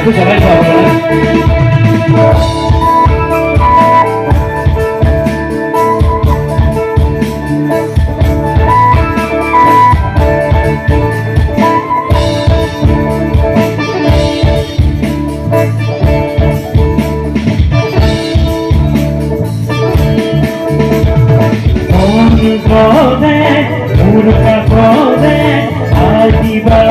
escúchame, por favor. Nunca podré, nunca podré, allí va el